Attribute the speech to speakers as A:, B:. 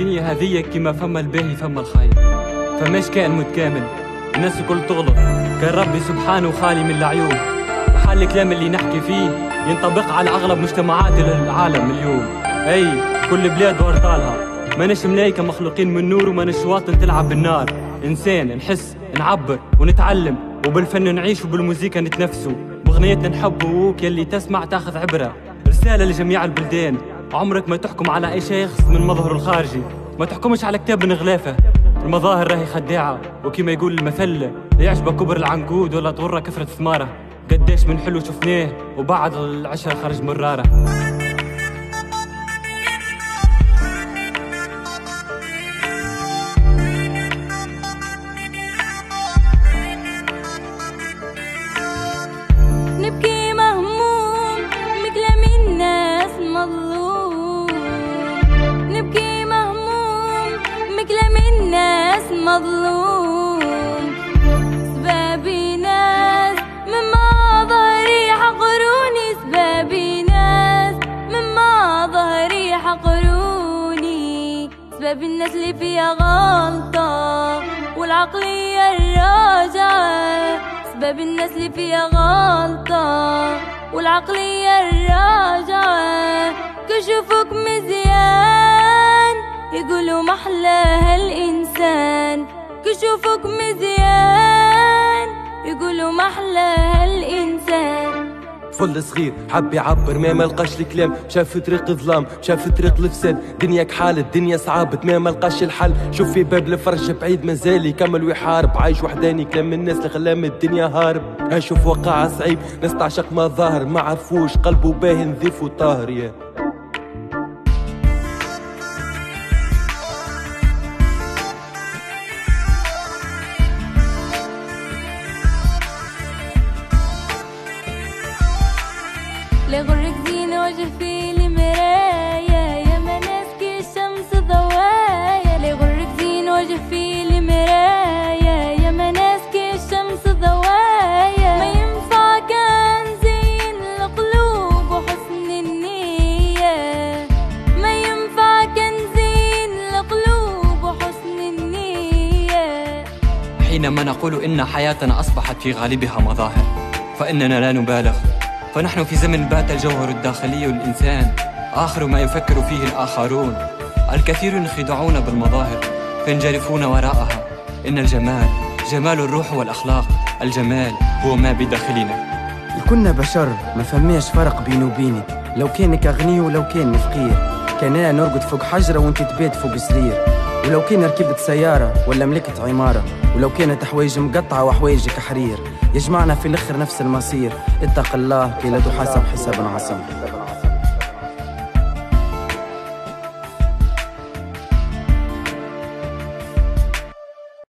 A: الدنيا هذية كما فما الباهي فما الخايب فماش كائن متكامل. الناس الكل تغلط. كان ربي سبحانه خالي من العيوب. وحال الكلام اللي نحكي فيه ينطبق على أغلب مجتمعات العالم اليوم. أي كل بلاد وارطالها ماناش ملايكة مخلوقين من نور وماناش واطن تلعب بالنار. إنسان نحس نعبر ونتعلم. وبالفن نعيش وبالموسيقى نتنفسوا. بغنيتنا نحب ووك يلي تسمع تاخذ عبرة. رسالة لجميع البلدان. عمرك ما تحكم على أي شخص من مظهره الخارجي. ما تحكمش على كتاب من غلافة. المظاهر راهي خداعة وكما يقول المثل يعجبك كبر العنقود ولا تغرك كثرة ثمارة. قديش من حلو شفناه وبعد العشرة خرج مرارة.
B: مظلوم. سبابي ناس مما ظهري حقروني. سبابي ناس مما ظهري حقروني. سباب الناس اللي فيها غلطة والعقلية الراجعة. سبب الناس اللي فيها غلطة والعقلية الراجعة. كشوفك مزيان يقولوا محلى هالإنسان كشوفك مزيان يقولوا محلى هالإنسان
C: طفل صغير حب يعبر ما ملقاش الكلام. شاف طريق ظلام شاف طريق الفساد دنياك حالة الدنيا صعبت ما ملقاش الحل. شوف في باب الفرج بعيد مازال يكمل ويحارب. عايش وحداني كلام الناس اللي خلاه الدنيا هارب. أشوف وقع صعيب ناس تعشق ما ظاهر ما عرفوش قلبه باهي نظيف وطاهر. يا
B: لغرك زين وجه في المراية يا مناسكي الشمس ضوايا. لغرك زين وجه في المراية يا مناسكي الشمس ضوايا. ما ينفع كان زين القلوب وحسن النية. ما ينفع كان زين القلوب وحسن النية.
A: حينما نقول إن حياتنا أصبحت في غالبها مظاهر فإننا لا نبالغ. فنحن في زمن بات الجوهر الداخلي للإنسان آخر ما يفكر فيه الآخرون. الكثير ينخدعون بالمظاهر فينجرفون وراءها. إن الجمال جمال الروح والأخلاق الجمال هو ما بداخلنا.
D: كنا بشر ما فماش فرق بيني وبينك. لو كانك أغني ولو كان فقير كان أنا نرقد فوق حجرة وانت تبات فوق سرير. ولو كان ركبت سيارة ولا ملكت عمارة ولو كانت حوايج مقطعة وحوايجك حرير يجمعنا في الآخر نفس المصير. اتق الله كي لا تحاسب حسابا عصم.